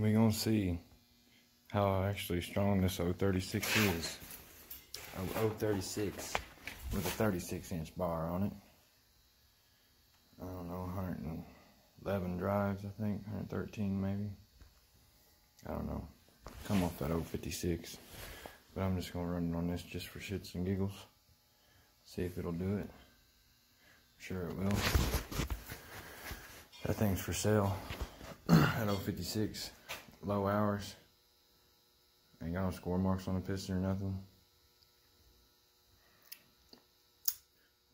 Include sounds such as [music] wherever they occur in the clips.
we gonna see how actually strong this 036 is. Oh, 036 with a 36 inch bar on it. I don't know, 111 drives, I think, 113 maybe. I don't know. Come off that 056. But I'm just gonna run it on this just for shits and giggles. See if it'll do it. Sure it will. That thing's for sale [clears throat] at 056. Low hours. Ain't got no score marks on the piston or nothing.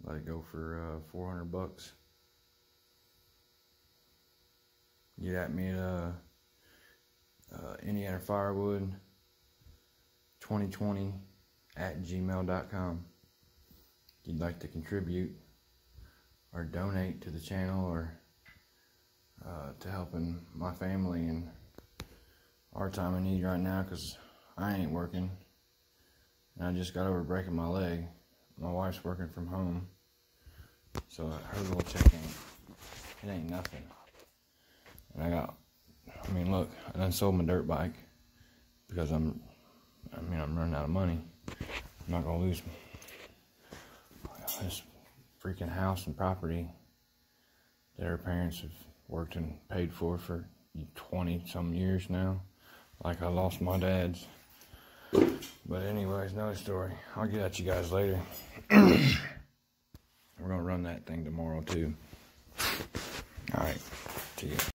Let it go for uh, 400 bucks. Get at me at uh, uh, Indiana Firewood 2020 at gmail.com. If you'd like to contribute or donate to the channel or uh, to helping my family and our time I need right now because I ain't working. And I just got over breaking my leg. My wife's working from home. So her little check ain't, it ain't nothing. And I got, I mean, look, I done sold my dirt bike because I'm, I mean, I'm running out of money. I'm not gonna lose this freaking house and property that her parents have worked and paid for for 20 some years now. Like I lost my dad's. But anyways, another story. I'll get at you guys later. [clears throat] We're gonna run that thing tomorrow too. All right, see you.